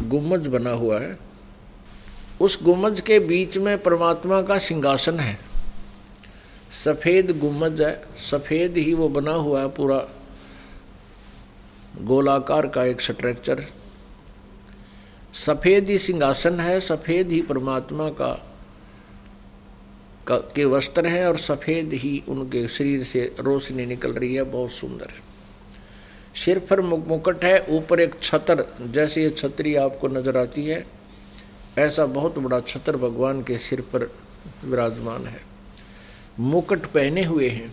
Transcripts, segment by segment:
गुम्मज बना हुआ है। उस गुम्मज के बीच में परमात्मा का सिंहासन है। सफ़ेद गुम्मज है। सफ़ेद ही वो बना हुआ है पूरा। गोलाकार का एक स्ट्रक्चर सफ़ेद ही सिंहासन है। सफ़ेद ही परमात्मा का, का के वस्त्र हैं और सफ़ेद ही उनके शरीर से रोशनी निकल रही है। बहुत सुंदर। सिर पर मुकुट है, ऊपर एक छतर, जैसे ये छतरी आपको नज़र आती है, ऐसा बहुत बड़ा छतर भगवान के सिर पर विराजमान है। मुकुट पहने हुए हैं।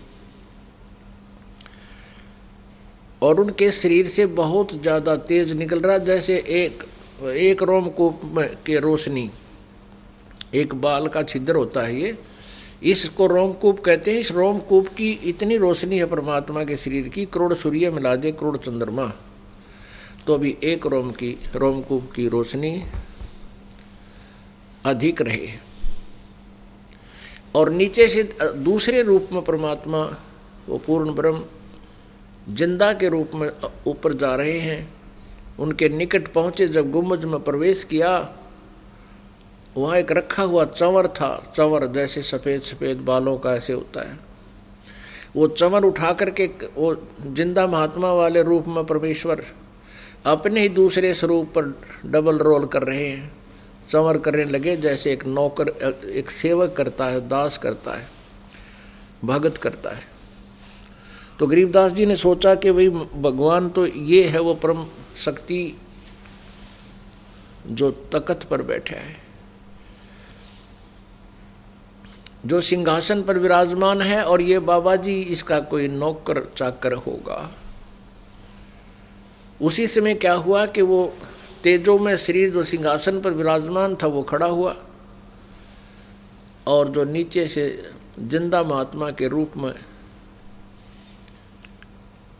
और उनके शरीर से बहुत ज़्यादा तेज निकल रहा जैसे एक एक रोमकूप के रोशनी। एक बाल का छिद्र होता है ये इसको रोमकूप कहते हैं। इस रोमकूप की इतनी रोशनी है परमात्मा के शरीर की, करोड़ सूर्य मिला दे, करोड़ चंद्रमा। तो अभी एक रोम की रोमकूप की रोशनी अधिक रहे। और नीचे से दूसरे रूप में परमात्मा, वो पूर्ण ब्रह्म, ज़िंदा के रूप में ऊपर जा रहे हैं। उनके निकट पहुँचे, जब गुम्बज में प्रवेश किया वहाँ एक रखा हुआ चंवर था। चंवर जैसे सफ़ेद सफ़ेद बालों का ऐसे होता है। वो चंवर उठा करके वो ज़िंदा महात्मा वाले रूप में परमेश्वर अपने ही दूसरे स्वरूप पर डबल रोल कर रहे हैं। चंवर करने लगे, जैसे एक नौकर, एक सेवक करता है, दास करता है, भगत करता है। तो गरीबदास जी ने सोचा कि भाई, भगवान तो ये है वो परम शक्ति जो तकत पर बैठा है। जो सिंहासन पर विराजमान है और ये बाबा जी इसका कोई नौकर चाकर होगा। उसी समय क्या हुआ कि वो तेजो में शरीर जो सिंहासन पर विराजमान था, वो खड़ा हुआ और जो नीचे से ज़िंदा महात्मा के रूप में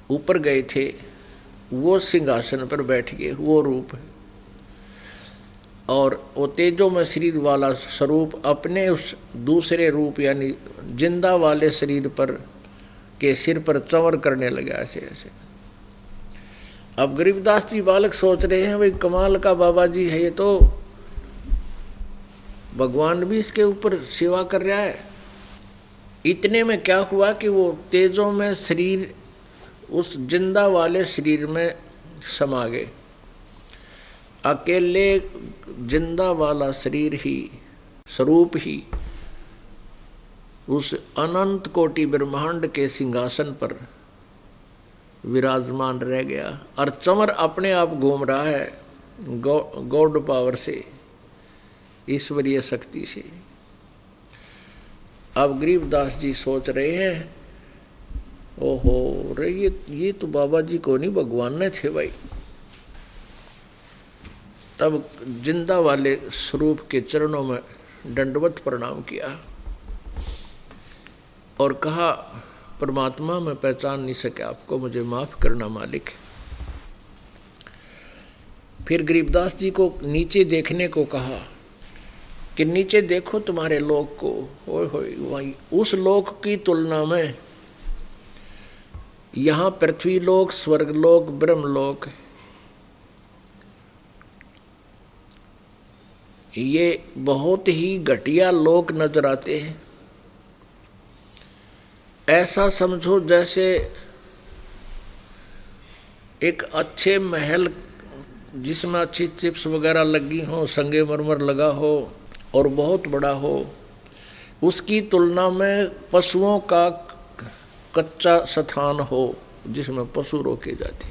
ऊपर गए थे, वो सिंहासन पर बैठ गए, वो रूप है। और वो तेजो में शरीर वाला स्वरूप अपने उस दूसरे रूप, यानी ज़िंदा वाले शरीर पर, के सिर पर चंवर करने लगा ऐसे ऐसे। अब गरीबदास जी बालक सोच रहे हैं, भाई कमाल का बाबा जी है ये तो। भगवान भी इसके ऊपर सेवा कर रहा है। इतने में क्या हुआ कि वो तेजों में शरीर, उस ज़िंदा वाले शरीर में समा गए। अकेले ज़िंदा वाला शरीर ही, स्वरूप ही, उस अनंत कोटि ब्रह्मांड के सिंहासन पर विराजमान रह गया। और चमर अपने आप घूम रहा है गॉड पावर से, ईश्वरीय शक्ति से। अब गरीबदास जी सोच रहे हैं, ओहो, रे, ये ये तो बाबा जी को नहीं, भगवान ने थे भाई। तब ज़िंदा वाले स्वरूप के चरणों में दंडवत प्रणाम किया और कहा, परमात्मा, मैं पहचान नहीं सके आपको, मुझे माफ़ करना मालिक। फिर गरीबदास जी को नीचे देखने को कहा कि नीचे देखो तुम्हारे लोक को होए वही उस लोक की तुलना में यहाँ पृथ्वी लोक, स्वर्ग लोक ब्रह्म लोक ये बहुत ही घटिया लोक नज़र आते हैं। ऐसा समझो जैसे एक अच्छे महल जिसमें अच्छी चिप्स वगैरह लगी हो, संगे मरमर लगा हो और बहुत बड़ा हो, उसकी तुलना में पशुओं का कच्चा स्थान हो जिसमें पशु रोके जाते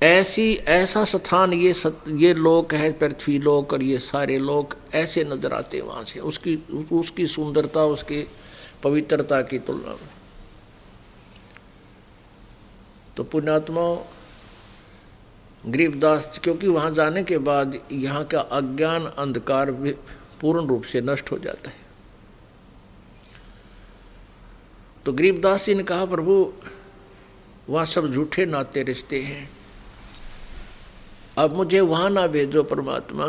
ऐसी ऐसा स्थान ये सत, ये लोक है पृथ्वी लोक और ये सारे लोक ऐसे नज़र आते हैं वहाँ से। उसकी उसकी सुंदरता उसकी पवित्रता की तुलना में। तो पुण्यात्मा गरीबदास क्योंकि वहाँ जाने के बाद यहाँ का अज्ञान अंधकार भी पूर्ण रूप से नष्ट हो जाता है। तो गरीबदास जी ने कहा प्रभु वहाँ सब झूठे नाते रिश्ते हैं। अब मुझे वहाँ ना भेजो परमात्मा,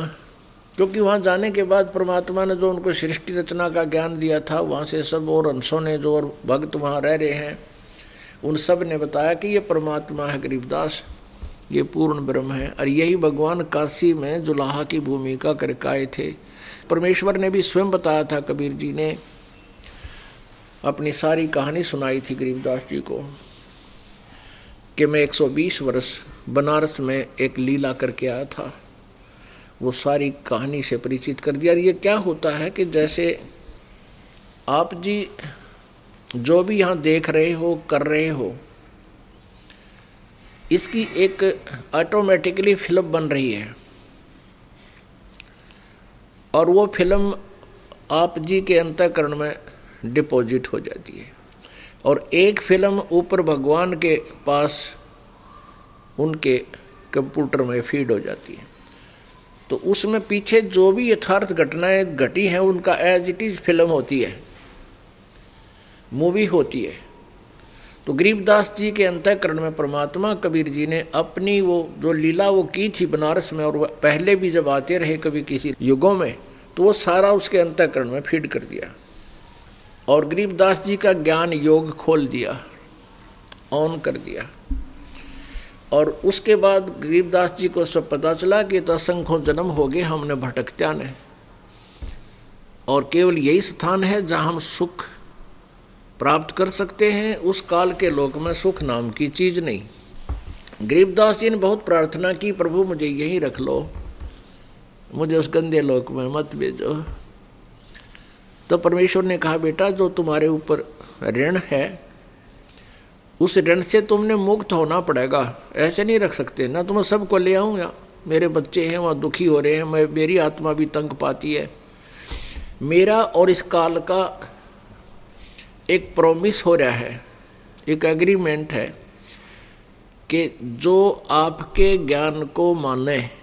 क्योंकि वहाँ जाने के बाद परमात्मा ने जो उनको सृष्टि रचना का ज्ञान दिया था, वहाँ से सब और अंशों ने जो और भक्त वहाँ रह रहे हैं, उन सबने बताया कि ये परमात्मा है गरीबदास, ये पूर्ण ब्रह्म है, और यही भगवान काशी में जुलाहा की भूमिका करके आए थे। परमेश्वर ने भी स्वयं बताया था, कबीर जी ने अपनी सारी कहानी सुनाई थी गरीबदास जी को, कि मैं 120 वर्ष बनारस में एक लीला करके आया था। वो सारी कहानी से परिचित कर दिया। ये क्या होता है कि जैसे आप जी जो भी यहाँ देख रहे हो, कर रहे हो, इसकी एक ऑटोमेटिकली फ़िल्म बन रही है। और वो फ़िल्म आप जी के अंतकरण में डिपॉजिट हो जाती है। और एक फ़िल्म ऊपर भगवान के पास उनके कंप्यूटर में फ़ीड हो जाती है। तो उसमें पीछे जो भी यथार्थ घटनाएँ घटी हैं, उनका एज इट इज़ फ़िल्म होती है। मूवी होती है। तो गरीबदास जी के अंतकरण में परमात्मा कबीर जी ने अपनी वो, जो लीला वो की थी बनारस में और पहले भी जब आते रहे कभी किसी युगों में तो वो सारा उसके अंतकरण में फ़ीड कर दिया। और गरीबदास जी का ज्ञान योग खोल दिया ऑन कर दिया। और उसके बाद गरीबदास जी को सब पता चला कि तो असंख्यों जन्म हो गए, हमने भटकत्या ने और केवल यही स्थान है जहाँ हम सुख प्राप्त कर सकते हैं। उस काल के लोक में सुख नाम की चीज़ नहीं। गरीबदास जी ने बहुत प्रार्थना की, प्रभु, मुझे यही रख लो। मुझे उस गंदे लोक में मत भेजो। तो परमेश्वर ने कहा, बेटा, जो तुम्हारे ऊपर ऋण है उस ऋण से तुमने मुक्त होना पड़ेगा। ऐसे नहीं रख सकते। ना तुम सबको ले आऊँगा। मेरे बच्चे हैं, वहाँ दुखी हो रहे हैं। मैं, मेरी आत्मा भी तंग पाती है। मेरा और इस काल का एक प्रोमिस हो रहा है। एक एग्रीमेंट है कि जो आपके ज्ञान को माने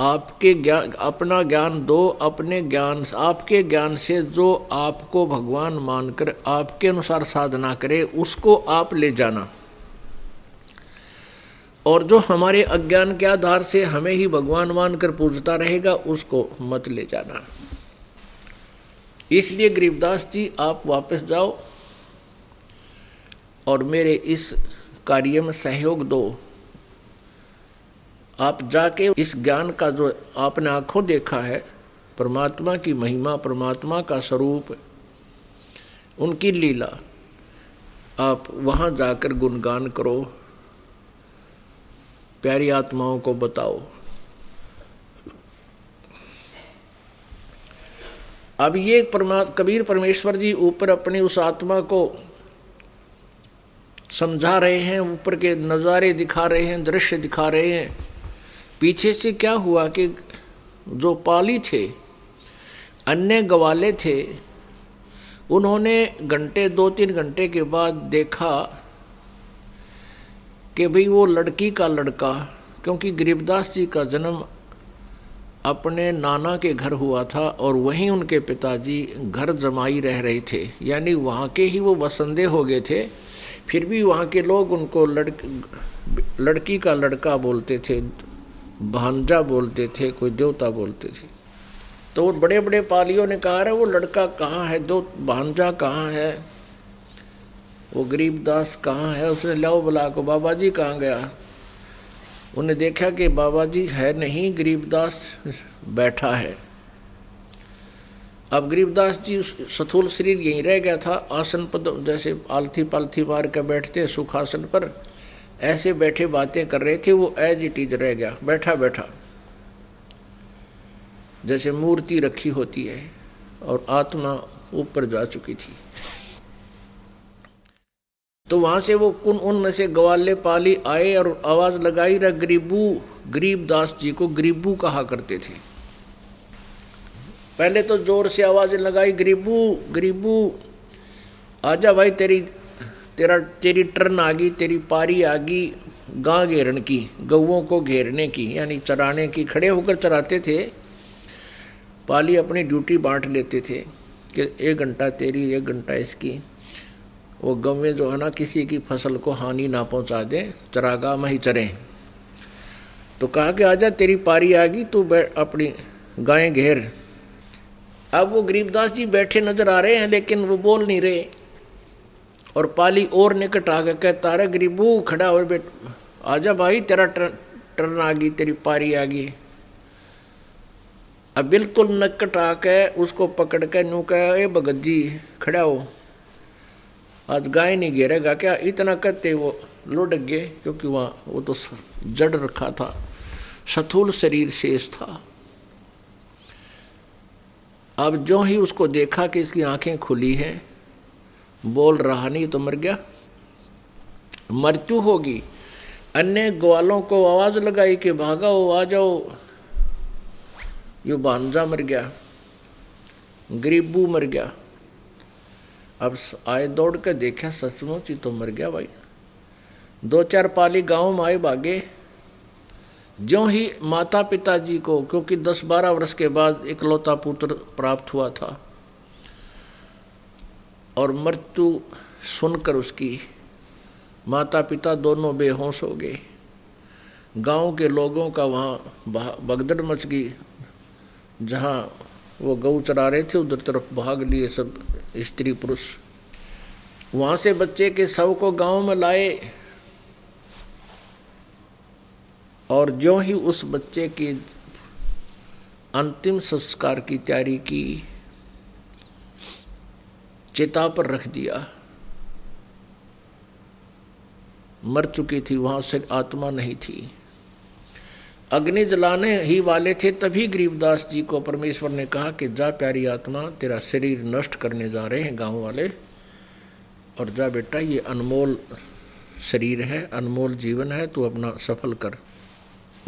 आपके ज्ञान, अपना ज्ञान दो, अपने ज्ञान, आपके ज्ञान से जो आपको भगवान मानकर आपके अनुसार साधना करे, उसको आप ले जाना। और जो हमारे अज्ञान के आधार से हमें ही भगवान मानकर पूजता रहेगा, उसको मत ले जाना। इसलिए गरीबदास जी, आप वापस जाओ और मेरे इस कार्य में सहयोग दो। आप जाके इस ज्ञान का जो आपने आँखों देखा है, परमात्मा की महिमा, परमात्मा का स्वरूप, उनकी लीला, आप वहाँ जाकर गुणगान करो, प्यारी आत्माओं को बताओ। अब ये परमा, कबीर परमेश्वर जी ऊपर अपनी उस आत्मा को समझा रहे हैं, ऊपर के नज़ारे दिखा रहे हैं, दृश्य दिखा रहे हैं। पीछे से क्या हुआ कि जो पाली थे, अन्य गवाले थे, उन्होंने घंटे दो तीन घंटे के बाद देखा कि भाई वो लड़की का लड़का, क्योंकि गरीबदास जी का जन्म अपने नाना के घर हुआ था और वहीं उनके पिताजी घर जमाई रह रहे थे। यानी वहाँ के ही वो बसंदे हो गए थे। फिर भी वहाँ के लोग उनको लड़क, लड़की का लड़का बोलते थे। भांजा बोलते थे, कोई देवता बोलते थे। तो वो बड़े बड़े पालियों ने कहा रहे वो लड़का कहाँ है? दो, भांजा कहाँ है? वो गरीबदास कहाँ है? उसने, लाओ बुला को बाबा जी कहाँ गया? उन्हें देखा कि बाबा जी है नहीं गरीबदास बैठा है। अब गरीबदास जी सथूल शरीर यहीं रह गया था, आसन पद जैसे आलथी पालथी मार कर बैठते सुखासन पर। ऐसे बैठे बातें कर रहे थे, वो एज इट इज़ रह गया। बैठा बैठा। जैसे मूर्ति रखी होती है और आत्मा ऊपर जा चुकी थी। तो वहाँ से वो कुन उनमें से गवाले पाली आए और आवाज़ लगाई रहा गरीबू गरीबदास जी को गरीबू कहा करते थे। पहले तो ज़ोर से आवाज़ लगाई, गरीबू गरीबू, आजा भाई तेरी तेरा, तेरी टर्न आ गई, तेरी पारी आ गई गाँ घेरन की, गऊओं को घेरने की, यानी चराने की, खड़े होकर चराते थे। पाली अपनी ड्यूटी बांट लेते थे कि एक घंटा तेरी, एक घंटा इसकी। वो गवें जो है ना, किसी की फ़सल को हानि ना पहुँचा दे चरागा में ही चरें। तो कहा कि आजा, तेरी पारी आ गई, तू अपनी गायें घेर। अब वो गरीबदास जी बैठे नज़र आ रहे हैं, लेकिन वो बोल नहीं रहे। और पाली और निकट आ गए कहता अरे गरीबू खड़ा और बैठ आजा भाई, तेरा टर्न आ गई, तेरी पारी आ गई अब बिल्कुल नक्कट आके उसको पकड़ के नू कह, ए भगत जी, खड़ा हो। आज गाय नहीं घेरेगा क्या? इतना कहते वो लुढ़क गए, क्योंकि वहाँ, वो तो जड़ रखा था, सथूल शरीर शेष था। अब जो ही उसको देखा कि इसकी आँखें खुली हैं बोल रहा, नहीं तो मर गया। मृत्यु होगी। अन्य ग्वालों को आवाज़ लगाई कि भागाओ, आ जाओ। यो भांजा मर गया। गरीबू मर गया। अब आए दौड़ कर देखा सचमुच ही तो मर गया भाई। दो चार पाली गाँव में आए भागे। जो ही माता पिताजी को, क्योंकि दस बारह वर्ष के बाद इकलौता पुत्र प्राप्त हुआ था और मृत्यु सुनकर उसकी माता पिता दोनों बेहोश हो गए। गाँव के लोगों का वहाँ बगदड़ मच गई। जहाँ वो गऊ चरा रहे थे, उधर तरफ़ भाग लिए सब स्त्री पुरुष। वहाँ से बच्चे के शव को गाँव में लाए और जो ही उस बच्चे की अंतिम संस्कार की तैयारी की चिता पर रख दिया। मर चुकी थी, वहाँ से आत्मा नहीं थी। अग्नि जलाने ही वाले थे, तभी गरीबदास जी को परमेश्वर ने कहा कि जा प्यारी आत्मा, तेरा शरीर नष्ट करने जा रहे हैं गाँव वाले। और जा बेटा, ये अनमोल शरीर है, अनमोल जीवन है, तू अपना सफल कर।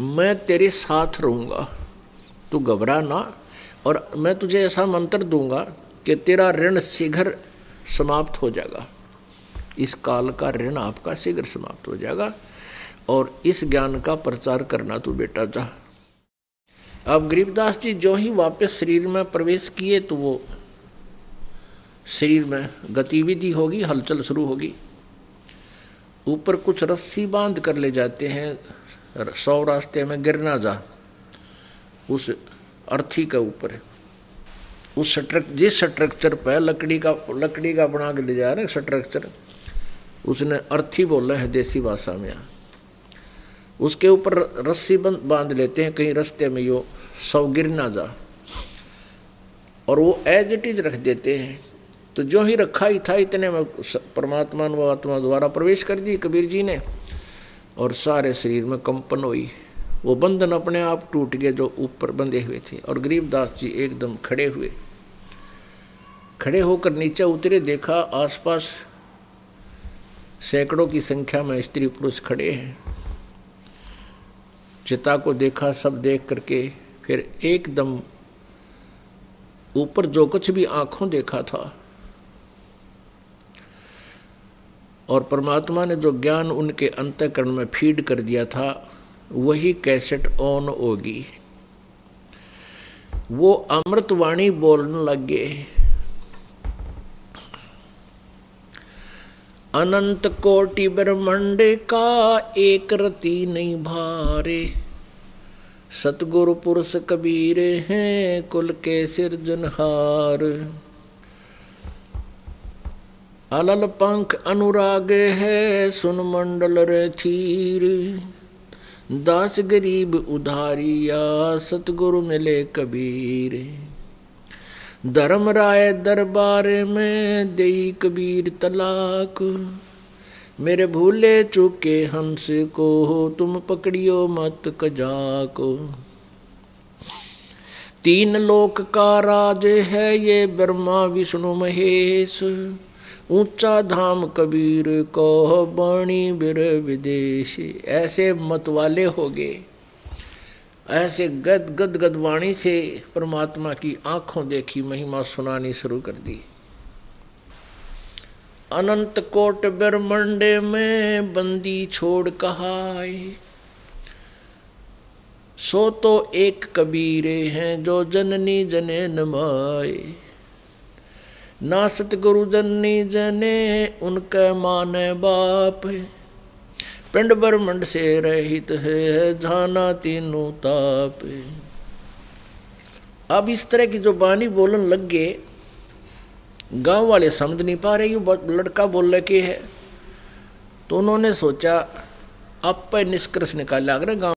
मैं तेरे साथ रहूँगा, तू घबरा ना, और मैं तुझे ऐसा मंत्र दूँगा कि तेरा ऋण शीघ्र समाप्त हो जाएगा। इस काल का ऋण आपका शीघ्र समाप्त हो जाएगा और इस ज्ञान का प्रचार करना तू बेटा जा। अब गरीबदास जी जो ही वापस शरीर में प्रवेश किए तो वो शरीर में गतिविधि होगी, हलचल शुरू होगी। ऊपर कुछ रस्सी बाँध कर ले जाते हैं, सौ रास्ते में गिरना जा, उस अर्थी के ऊपर। उस स्ट्रक जिस स्ट्रक्चर पर लकड़ी का लकड़ी का बना के ले जा रहे स्ट्रक्चर उसने अर्थी बोला है देसी भाषा में यहाँ। उसके ऊपर रस्सी बाँध लेते हैं, कहीं रास्ते में यो सौ गिर ना जा। और वो एज इट इज़ रख देते हैं। तो जो ही रखा ही था, इतने में परमात्मा आत्मा द्वारा प्रवेश कर दी कबीर जी ने। और सारे शरीर में कंपन हुई। वो बंधन अपने आप टूट गए जो ऊपर बंधे हुए थे। और गरीबदास जी एकदम खड़े हुए। खड़े होकर नीचे उतरे, देखा आसपास सैकड़ों की संख्या में स्त्री पुरुष खड़े हैं। चिता को देखा, सब देख करके फिर एकदम ऊपर जो कुछ भी आँखों देखा था। और परमात्मा ने जो ज्ञान उनके अंतकरण में फ़ीड कर दिया था वही कैसेट ऑन होगी। वो अमृतवाणी बोलने लगे। अनंत कोटि ब्रह्मंड का एक रति नहीं भारे। सतगुरु पुरुष कबीर हैं, कुल के सिरजनहार अलल पंख अनुराग है, सुन मंडल रे थीर दास गरीब उधारिया सतगुरु मिले कबीर। धर्म राय दरबार में दे कबीर तलाक। मेरे भूले चुके हंस को, तुम पकड़ियो मत कजा को तीन लोक का राज है ये, ब्रह्मा, विष्णु, महेश। ऊँचा धाम कबीर को बाणी बिर विदेश। ऐसे मतवाले हो गए। ऐसे गद गद गद वाणी से परमात्मा की आँखों देखी, महिमा सुनानी शुरू कर दी। अनंत कोट ब्रह्मंडे में बंदी छोड़ कहाए। सो तो एक कबीरे हैं जो जननी जने नमाए ना सतगुरु जनी जने, उनके माने बाप पिंड ब्रह्मंड से रहित है, जाना तीनों ताप अब इस तरह की जो बानी बोलन लग गए, गाँव वाले समझ नहीं पा रहे, ये लड़का बोल के है। तो उन्होंने सोचा, आप पर निष्कर्ष निकाल लग रहे गाँव